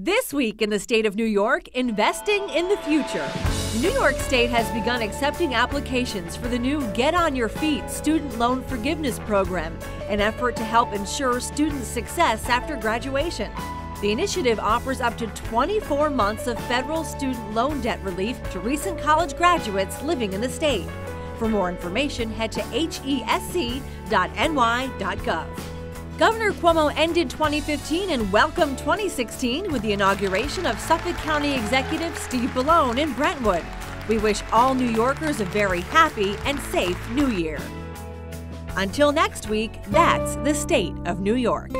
This week in the state of New York, investing in the future. New York State has begun accepting applications for the new Get On Your Feet student loan forgiveness program, an effort to help ensure student success after graduation. The initiative offers up to 24 months of federal student loan debt relief to recent college graduates living in the state. For more information, head to hesc.ny.gov. Governor Cuomo ended 2015 and welcomed 2016 with the inauguration of Suffolk County Executive Steve Bellone in Brentwood. We wish all New Yorkers a very happy and safe New Year. Until next week, that's the state of New York.